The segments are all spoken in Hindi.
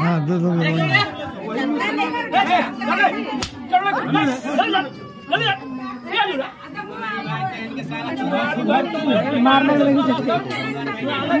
हाँ दो दो मारने लगी झटके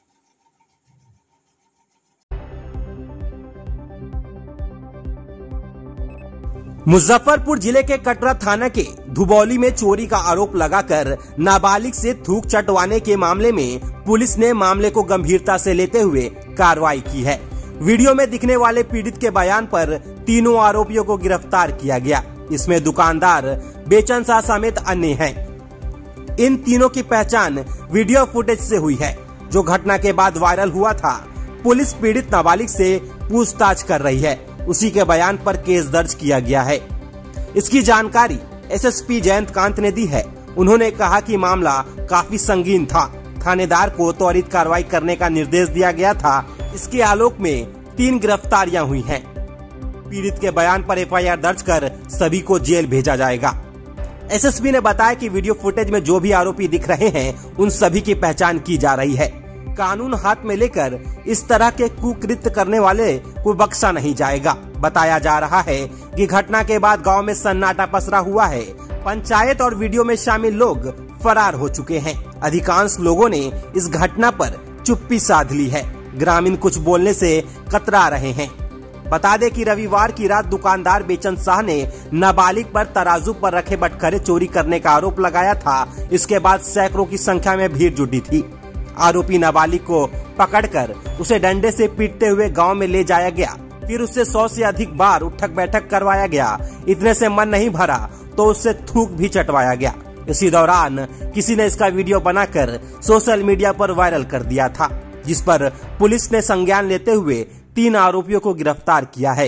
मुजफ्फरपुर ज़िले के कटरा थाना के धुबौली में चोरी का आरोप लगाकर नाबालिग से थूक चटवाने के मामले में पुलिस ने मामले को गंभीरता से लेते हुए कार्रवाई की है। वीडियो में दिखने वाले पीड़ित के बयान पर तीनों आरोपियों को गिरफ़्तार किया गया। इसमें दुकानदार बेचन शाह समेत अन्य हैं। इन तीनों की पहचान वीडियो फुटेज से हुई है, जो घटना के बाद वायरल हुआ था। पुलिस पीड़ित नाबालिग से पूछताछ कर रही है। उसी के बयान पर केस दर्ज किया गया है। इसकी जानकारी एसएसपी जयंत कांत ने दी है। उन्होंने कहा कि मामला काफ़ी संगीन था। थानेदार को त्वरित कार्रवाई करने का निर्देश दिया गया था। इसके आलोक में तीन गिरफ्तारियाँ हुई हैं। पीड़ित के बयान पर एफआईआर दर्ज कर सभी को जेल भेजा जाएगा। एसएसपी ने बताया कि वीडियो फुटेज में जो भी आरोपी दिख रहे हैं, उन सभी की पहचान की जा रही है। कानून हाथ में लेकर इस तरह के कुकृत्य करने वाले को बख्शा नहीं जाएगा। बताया जा रहा है कि घटना के बाद गाँव में सन्नाटा पसरा हुआ है। पंचायत और वीडियो में शामिल लोग फरार हो चुके हैं। अधिकांश लोगों ने इस घटना पर चुप्पी साध ली है। ग्रामीण कुछ बोलने से कतरा रहे हैं। बता दें कि रविवार की रात दुकानदार बेचन शाह ने नाबालिग पर तराजू पर रखे बटखरे चोरी करने का आरोप लगाया था। इसके बाद सैकड़ों की संख्या में भीड़ जुटी थी। आरोपी नाबालिग को पकड़कर उसे डंडे से पीटते हुए गाँव में ले जाया गया। फिर उससे सौ से अधिक बार उठक बैठक करवाया गया। इतने से मन नहीं भरा तो उससे थूक भी चटवाया गया। इसी दौरान किसी ने इसका वीडियो बनाकर सोशल मीडिया पर वायरल कर दिया था, जिस पर पुलिस ने संज्ञान लेते हुए तीन आरोपियों को गिरफ़्तार किया है।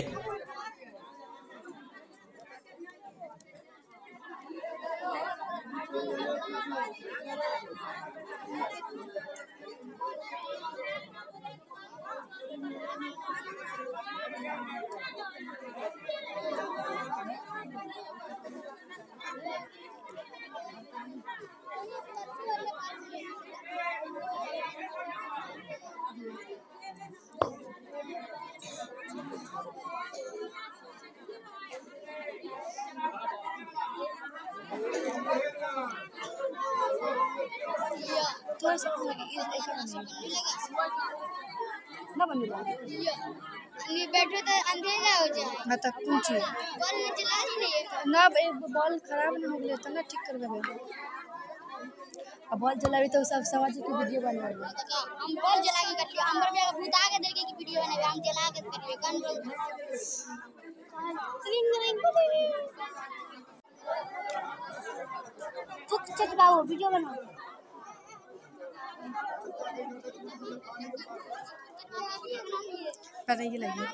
थोड़ा सा लगे इस एक ना बंद ये बैटरी तो अंधेरा हो जाए। हाँ तक कुछ बॉल में चला ही नहीं है ना बॉल खराब ना हो गया तो ना ठीक कर देबे अब बॉल चलावी तो सब समाज के वीडियो बनवा तो हम बॉल जला के कर लियो हम बड़े भूत आगे देख के वीडियो बनावे हम जला के कर लियो कौन रोल रिंग रिंग फुक चटकाओ वीडियो बनाओ पता ही लगी।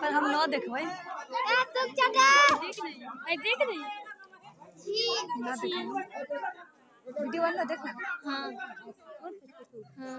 पर हम ना देखबै ए तू चटा देख नहीं। आई देख नहीं। ना देखबै वीडियो वाला देख हाँ। हाँ।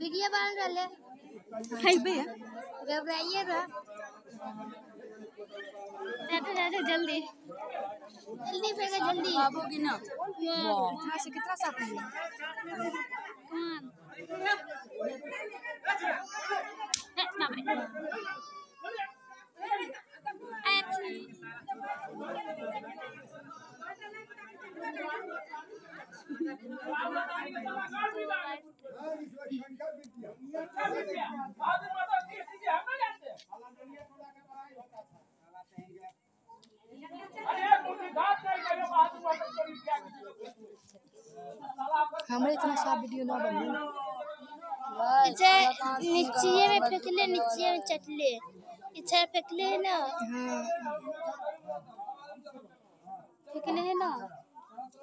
वीडियो बन रहले हाय बे घबराइए जल्दी जाते जल्दी। जल्दी फेंका जल्दी। आबोगी ना। कितना से कितना साफ़ है कौन? बाबा हमारे इतना साफ़ वीडियो ना बने इसे नीचे में फेंक ले नीचे में चट ले। इधर फेंक ना। हाँ। फेंक ले ना।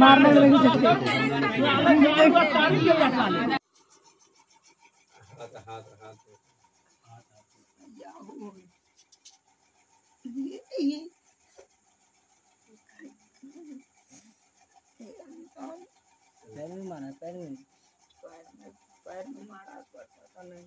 मारने लगी पैर में मारा पैर में पैर में मारा। पता नहीं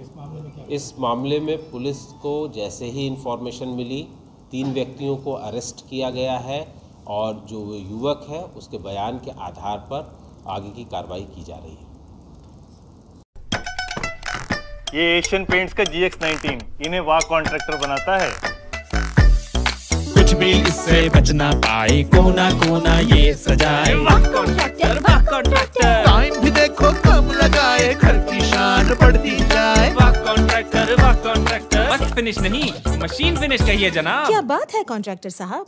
इस मामले में पुलिस को जैसे ही इन्फॉर्मेशन मिली तीन व्यक्तियों को अरेस्ट किया गया है और जो युवक है उसके बयान के आधार पर आगे की कार्रवाई की जा रही है। ये एशियन पेंट्स का जी एक्स नाइनटीन इन्हें वाह कॉन्ट्रैक्टर बनाता है। कुछ भी इससे बच ना पाए कोना कोना ये सजाए। टाइम भी लगाए घर की शान बढ़ती जाए। कॉन्ट्रैक्टर वाह कॉन्ट्रैक्टर बस फिनिश नहीं मशीन फिनिश कहिए जनाब। क्या बात है कॉन्ट्रैक्टर साहब?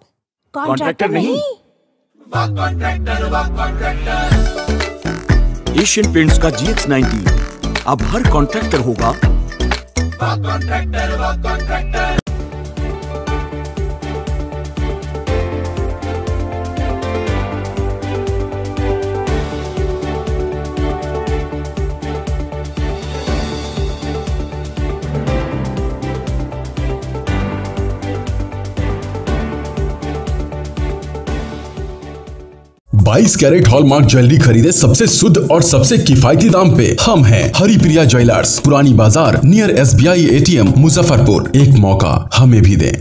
कॉन्ट्रैक्टर नहीं। कॉन्ट्रैक्टर कॉन्ट्रैक्टर एशियन पेंट्स का जी एक्स अब हर कॉन्ट्रैक्टर होगा। बाईस कैरेट हॉलमार्क ज्वेलरी खरीदे सबसे शुद्ध और सबसे किफायती दाम पे हम हैं हरिप्रिया ज्वेलर्स, पुरानी बाज़ार near S B I A T M Muzaffarpur. एक मौका हमें भी दें।